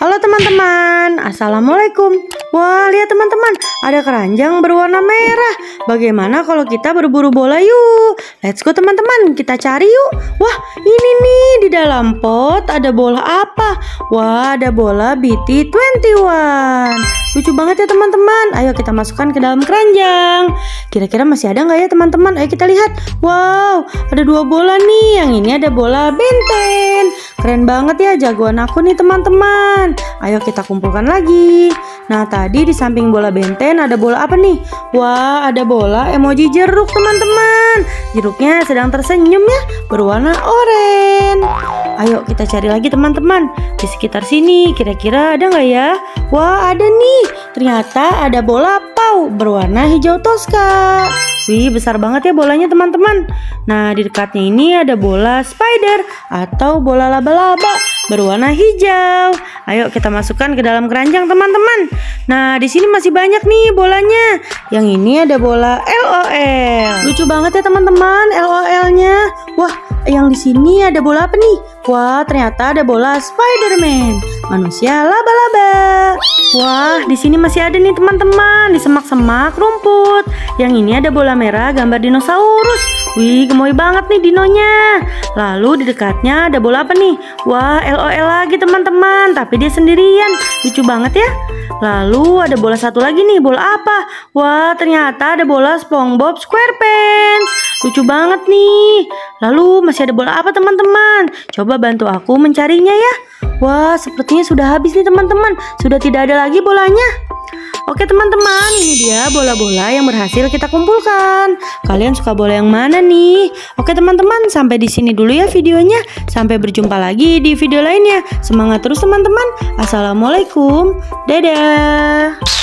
Halo teman-teman, Assalamualaikum. Wah lihat teman-teman, ada keranjang berwarna merah. Bagaimana kalau kita berburu bola yuk? Let's go teman-teman, kita cari yuk. Wah ini nih, di dalam pot ada bola apa? Wah ada bola BT21 Lucu banget ya teman-teman Ayo kita masukkan ke dalam keranjang Kira-kira masih ada nggak ya teman-teman Ayo kita lihat Wow, ada dua bola nih Yang ini ada bola benten Keren banget ya jagoan aku nih teman-teman Ayo kita kumpulkan lagi. Nah, tadi di samping bola benten ada bola apa nih? Wah, ada bola emoji jeruk, teman-teman. Jeruknya sedang tersenyum ya, berwarna oranye. Ayo kita cari lagi teman-teman. Di sekitar sini kira-kira ada nggak ya? Wah ada nih. Ternyata ada bola pau berwarna hijau toska. Wih besar banget ya bolanya teman-teman. Nah di dekatnya ini ada bola spider Atau bola laba-laba berwarna hijau. Ayo kita masukkan ke dalam keranjang teman-teman. Nah di sini masih banyak nih bolanya. Yang ini ada bola LOL Lucu banget ya teman-teman LOL-nya Wah di sini ada bola apa nih? Wah, ternyata ada bola Spider-Man. Manusia laba-laba. Wah, di sini masih ada nih teman-teman di semak-semak rumput. Yang ini ada bola merah gambar dinosaurus. Wih, gemoy banget nih dinonya. Lalu di dekatnya ada bola apa nih? Wah, LOL lagi teman-teman, tapi dia sendirian. Lucu banget ya. Lalu ada bola satu lagi nih, bola apa? Wah, ternyata ada bola SpongeBob SquarePants. Lucu banget nih. Lalu masih ada bola apa teman-teman? Coba bantu aku mencarinya ya. Wah, sepertinya sudah habis nih teman-teman. Sudah tidak ada lagi bolanya. Oke teman-teman, ini dia bola-bola yang berhasil kita kumpulkan. Kalian suka bola yang mana nih? Oke teman-teman, sampai di sini dulu ya videonya. Sampai berjumpa lagi di video lainnya. Semangat terus teman-teman. Assalamualaikum. Dadah.